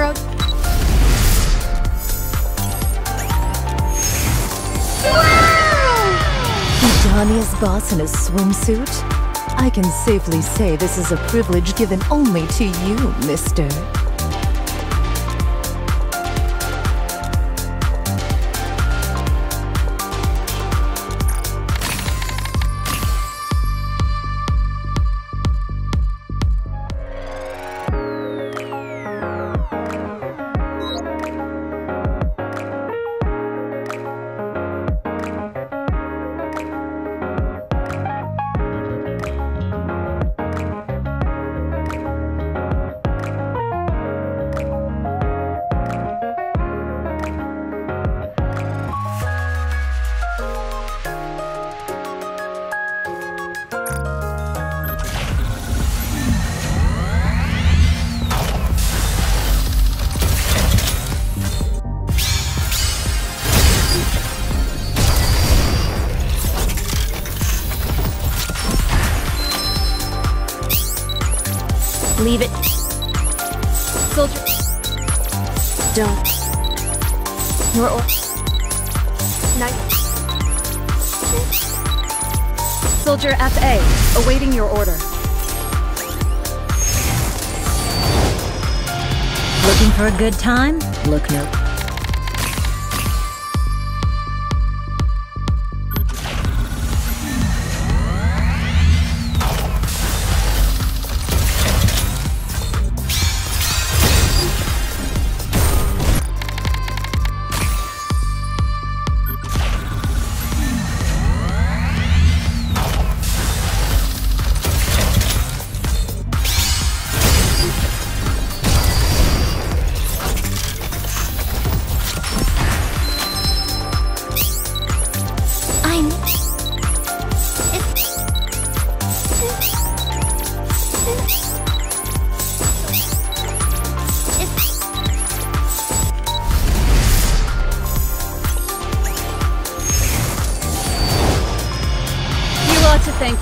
out. Edania's boss in a swimsuit? I can safely say this is a privilege given only to you, mister. Leave it. Soldier. Don't. Your or. Night. Soldier FA, awaiting your order. Looking for a good time? Look no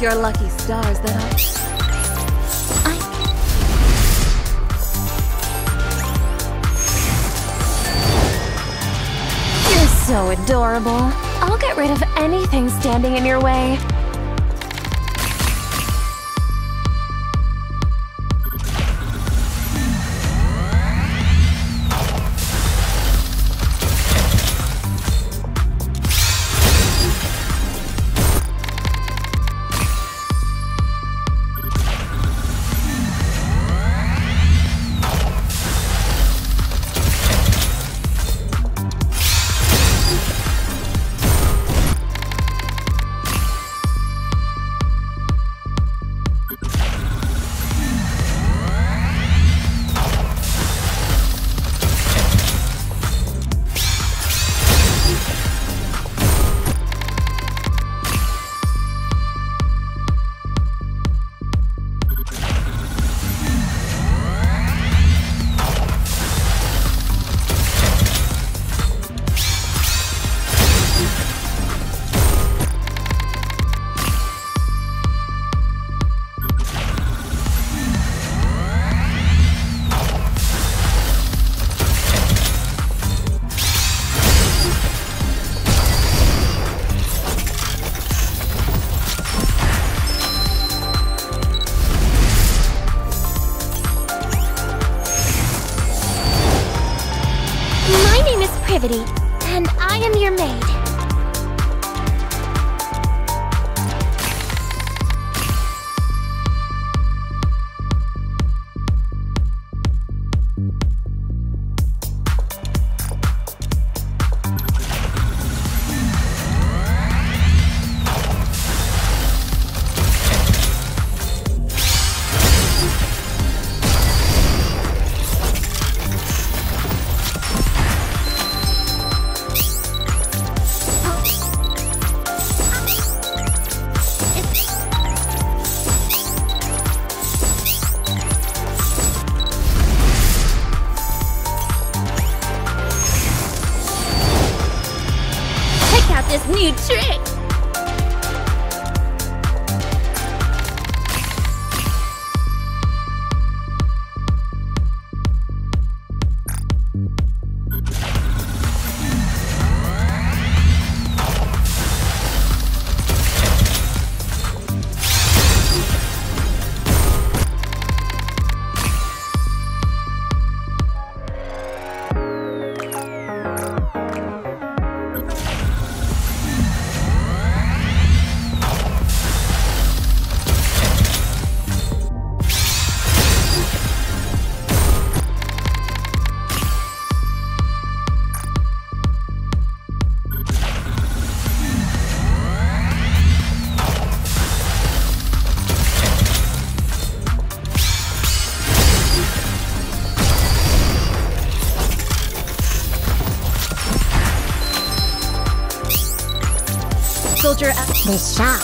your lucky stars that I. You're so adorable. I'll get rid of anything standing in your way. And I am your maid. Trick! Soldier F. This shop.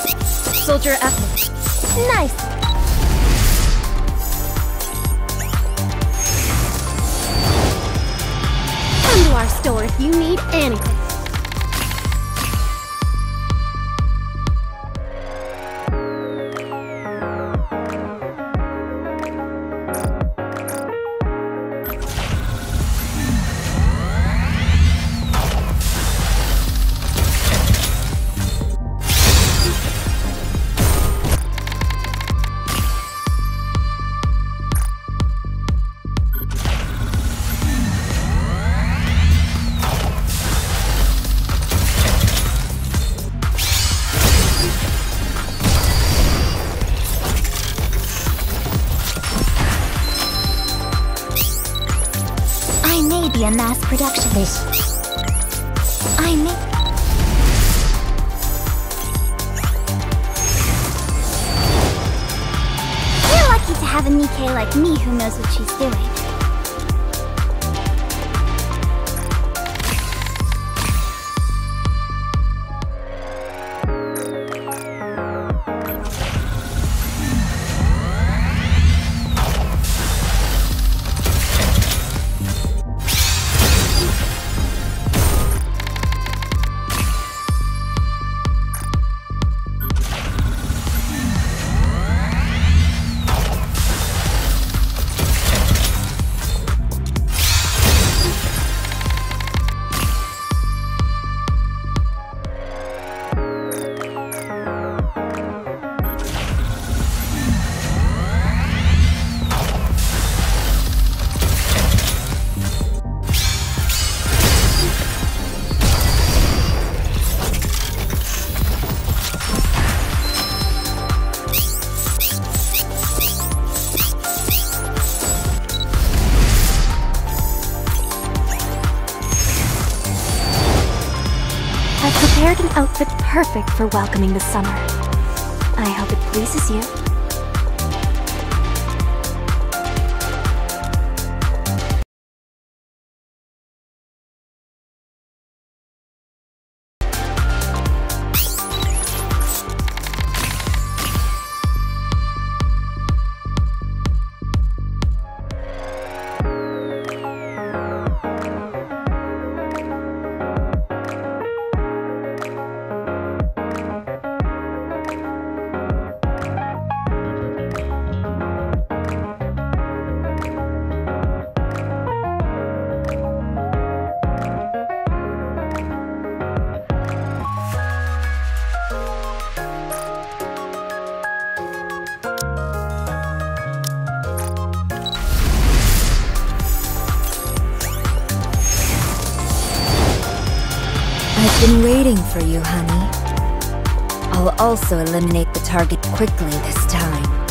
Soldier F. Nice. Come to our store if you need anything. This. I may. You're lucky to have a Nikke like me who knows what she's doing. Perfect for welcoming the summer. I hope it pleases you. Waiting for you, honey. I'll also eliminate the target quickly this time.